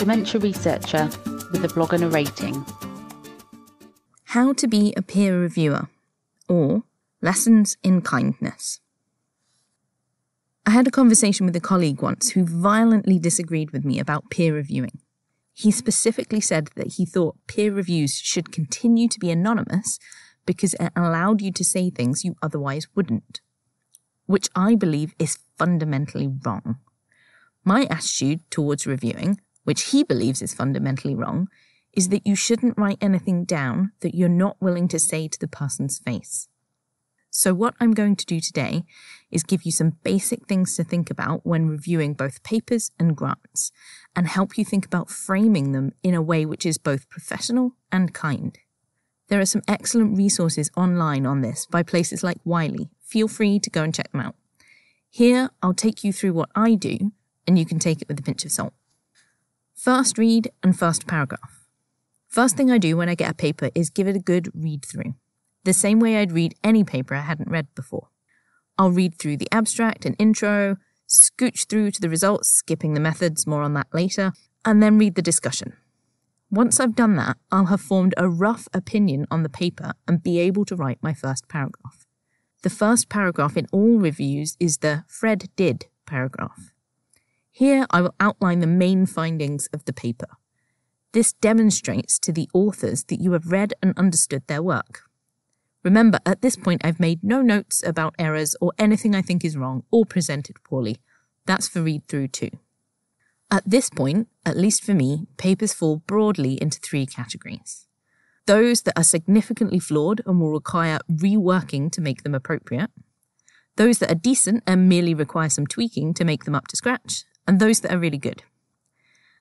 dementia researcher with a blog and a rating. How to be a peer reviewer, or Lessons in Kindness. I had a conversation with a colleague once who violently disagreed with me about peer reviewing. He specifically said that he thought peer reviews should continue to be anonymous because it allowed you to say things you otherwise wouldn't, which I believe is fundamentally wrong. My attitude towards reviewing, which he believes is fundamentally wrong, is that you shouldn't write anything down that you're not willing to say to the person's face. So, what I'm going to do today is give you some basic things to think about when reviewing both papers and grants, and help you think about framing them in a way which is both professional and kind. There are some excellent resources online on this by places like Wiley. Feel free to go and check them out. Here, I'll take you through what I do, and you can take it with a pinch of salt. First read and fast paragraph. First thing I do when I get a paper is give it a good read through the same way I'd read any paper I hadn't read before. I'll read through the abstract and intro, scooch through to the results, skipping the methods, more on that later, and then read the discussion. Once I've done that, I'll have formed a rough opinion on the paper and be able to write my first paragraph. The first paragraph in all reviews is the Fred did paragraph. Here I will outline the main findings of the paper. This demonstrates to the authors that you have read and understood their work. Remember, at this point, I've made no notes about errors or anything I think is wrong or presented poorly. That's for read through two. At this point, at least for me, papers fall broadly into three categories. Those that are significantly flawed and will require reworking to make them appropriate. Those that are decent and merely require some tweaking to make them up to scratch. And those that are really good.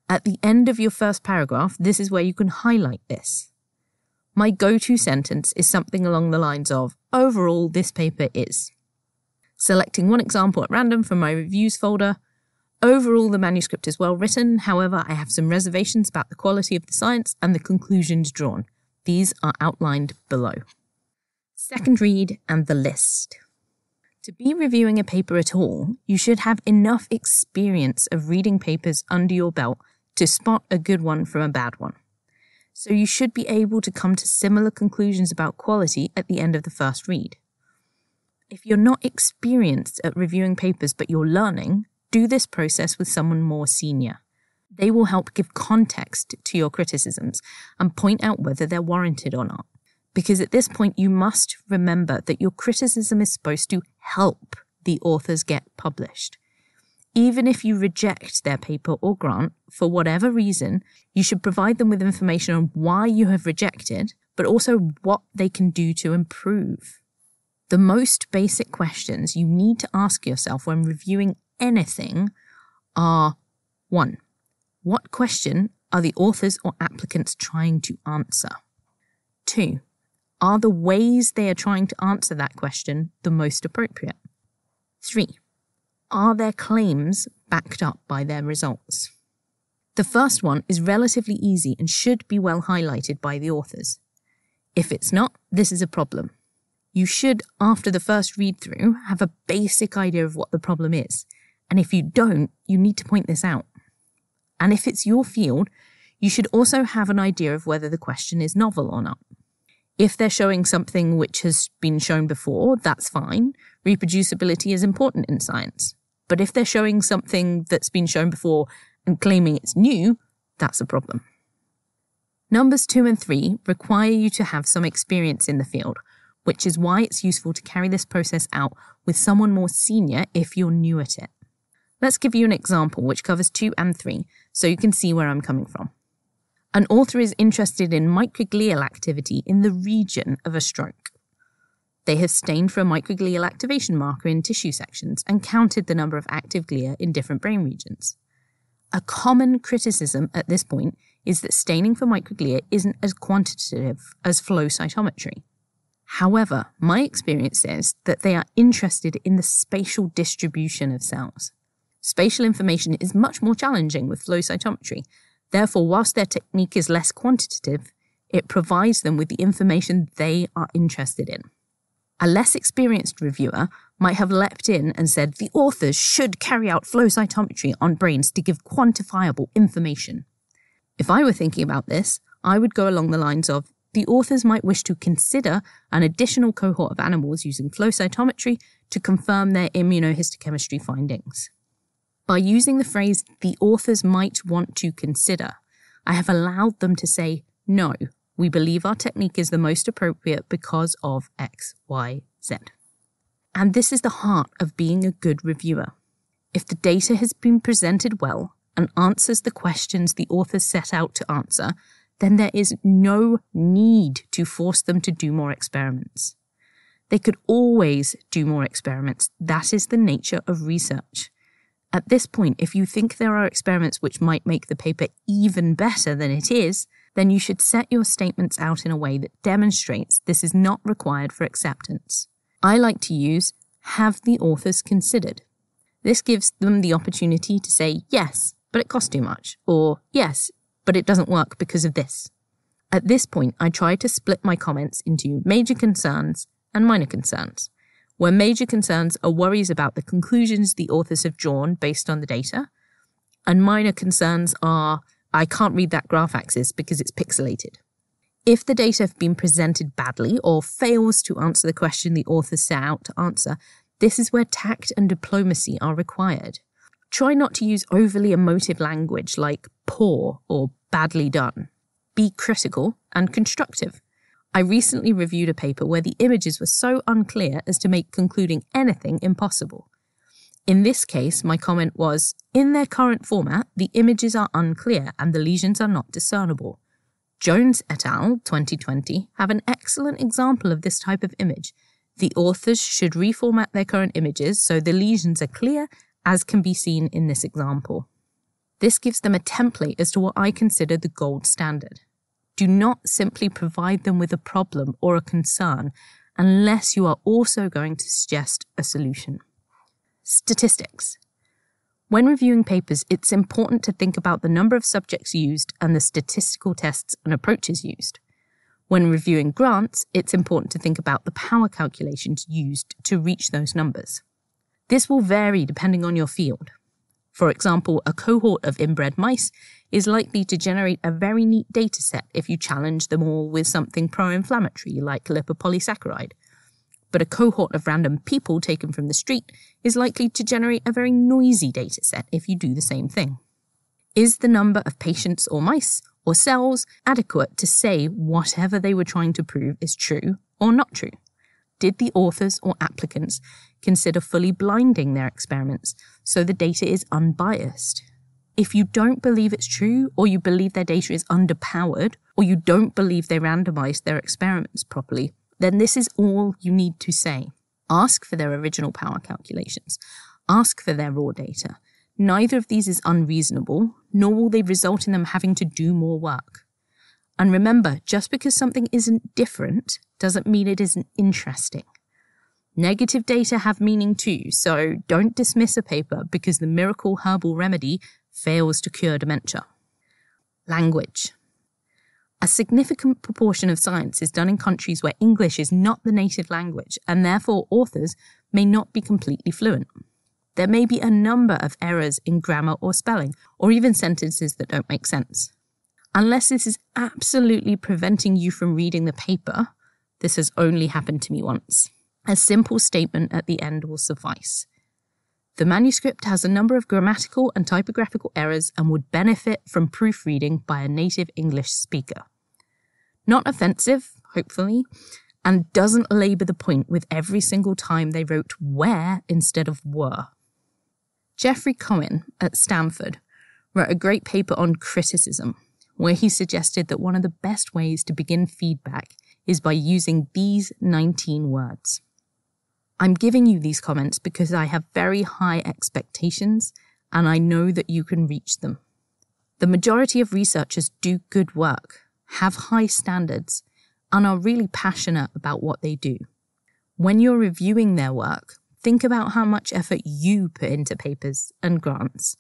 At the end of your first paragraph, this is where you can highlight this. My go to sentence is something along the lines of Overall, this paper is. Selecting one example at random from my reviews folder. Overall, the manuscript is well written, however, I have some reservations about the quality of the science and the conclusions drawn. These are outlined below. Second read and the list. To be reviewing a paper at all, you should have enough experience of reading papers under your belt to spot a good one from a bad one. So you should be able to come to similar conclusions about quality at the end of the first read. If you're not experienced at reviewing papers but you're learning, do this process with someone more senior. They will help give context to your criticisms and point out whether they're warranted or not. Because at this point, you must remember that your criticism is supposed to help the authors get published. Even if you reject their paper or grant for whatever reason, you should provide them with information on why you have rejected, but also what they can do to improve. The most basic questions you need to ask yourself when reviewing anything are 1. What question are the authors or applicants trying to answer? 2. Are the ways they are trying to answer that question the most appropriate? 3. Are their claims backed up by their results? The first one is relatively easy and should be well highlighted by the authors. If it's not, this is a problem. You should, after the first read through, have a basic idea of what the problem is. And if you don't, you need to point this out. And if it's your field, you should also have an idea of whether the question is novel or not. If they're showing something which has been shown before, that's fine. Reproducibility is important in science. But if they're showing something that's been shown before and claiming it's new, that's a problem. Numbers two and three require you to have some experience in the field, which is why it's useful to carry this process out with someone more senior if you're new at it. Let's give you an example which covers two and three so you can see where I'm coming from. An author is interested in microglial activity in the region of a stroke. They have stained for a microglial activation marker in tissue sections and counted the number of active glia in different brain regions. A common criticism at this point is that staining for microglia isn't as quantitative as flow cytometry. However, my experience says that they are interested in the spatial distribution of cells. Spatial information is much more challenging with flow cytometry. Therefore, whilst their technique is less quantitative, it provides them with the information they are interested in. A less experienced reviewer might have leapt in and said the authors should carry out flow cytometry on brains to give quantifiable information. If I were thinking about this, I would go along the lines of the authors might wish to consider an additional cohort of animals using flow cytometry to confirm their immunohistochemistry findings. By using the phrase the authors might want to consider, I have allowed them to say, no, we believe our technique is the most appropriate because of X, Y, Z. And this is the heart of being a good reviewer. If the data has been presented well and answers the questions the authors set out to answer, then there is no need to force them to do more experiments. They could always do more experiments. That is the nature of research. At this point, if you think there are experiments which might make the paper even better than it is, then you should set your statements out in a way that demonstrates this is not required for acceptance. I like to use have the authors considered. This gives them the opportunity to say yes, but it costs too much, or yes, but it doesn't work because of this. At this point, I try to split my comments into major concerns and minor concerns, where major concerns are worries about the conclusions the authors have drawn based on the data, and minor concerns are I can't read that graph axis because it's pixelated. If the data have been presented badly or fails to answer the question the authors set out to answer, this is where tact and diplomacy are required. Try not to use overly emotive language like poor or badly done. Be critical and constructive. I recently reviewed a paper where the images were so unclear as to make concluding anything impossible. In this case, my comment was In their current format, the images are unclear and the lesions are not discernible. Jones et al. 2020 have an excellent example of this type of image. The authors should reformat their current images so the lesions are clear as can be seen in this example. This gives them a template as to what I consider the gold standard. Do not simply provide them with a problem or a concern unless you are also going to suggest a solution. Statistics. When reviewing papers, it's important to think about the number of subjects used and the statistical tests and approaches used. When reviewing grants, it's important to think about the power calculations used to reach those numbers. This will vary depending on your field. For example, a cohort of inbred mice is likely to generate a very neat dataset if you challenge them all with something pro inflammatory like lipopolysaccharide. But a cohort of random people taken from the street is likely to generate a very noisy dataset if you do the same thing. Is the number of patients or mice or cells adequate to say whatever they were trying to prove is true or not true? did the authors or applicants consider fully blinding their experiments so the data is unbiased? If you don't believe it's true, or you believe their data is underpowered, or you don't believe they randomized their experiments properly, then this is all you need to say. Ask for their original power calculations. Ask for their raw data. Neither of these is unreasonable, nor will they result in them having to do more work. And remember, just because something isn't different doesn't mean it isn't interesting. Negative data have meaning too, so don't dismiss a paper because the miracle herbal remedy fails to cure dementia. Language. A significant proportion of science is done in countries where English is not the native language, and therefore authors may not be completely fluent. There may be a number of errors in grammar or spelling, or even sentences that don't make sense. Unless this is absolutely preventing you from reading the paper, this has only happened to me once. A simple statement at the end will suffice. The manuscript has a number of grammatical and typographical errors and would benefit from proofreading by a native English speaker. Not offensive, hopefully, and doesn't labour the point with every single time they wrote where instead of were. Geoffrey Cohen at Stanford wrote a great paper on criticism, where he suggested that one of the best ways to begin feedback is by using these 19 words. I'm giving you these comments because I have very high expectations and I know that you can reach them. The majority of researchers do good work, have high standards, and are really passionate about what they do. When you're reviewing their work, think about how much effort you put into papers and grants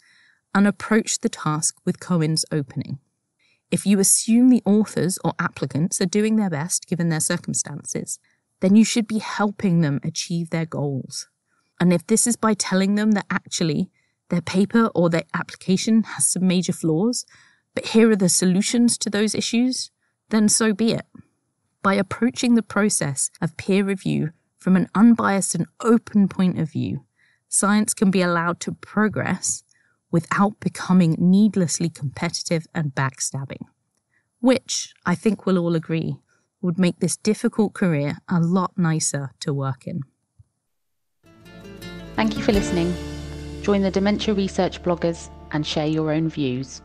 and approach the task with Cohen's opening. If you assume the authors or applicants are doing their best given their circumstances, then you should be helping them achieve their goals. And if this is by telling them that actually their paper or their application has some major flaws, but here are the solutions to those issues, then so be it. By approaching the process of peer review from an unbiased and open point of view, science can be allowed to progress without becoming needlessly competitive and backstabbing, which I think we'll all agree would make this difficult career a lot nicer to work in. Thank you for listening. Join the Dementia Research bloggers and share your own views.